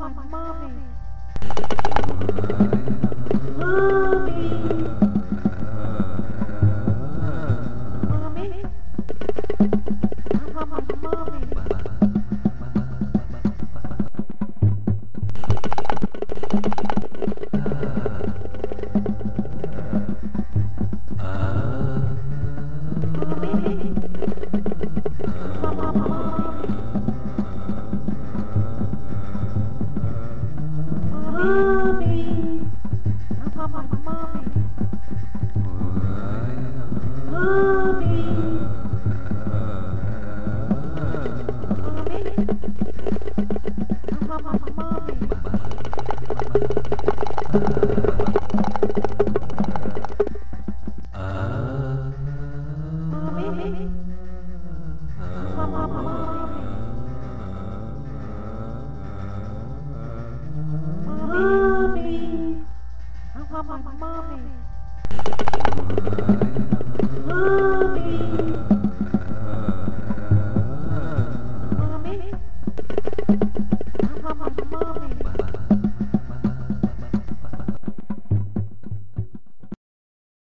my mommy. Mommy! I want my mommy!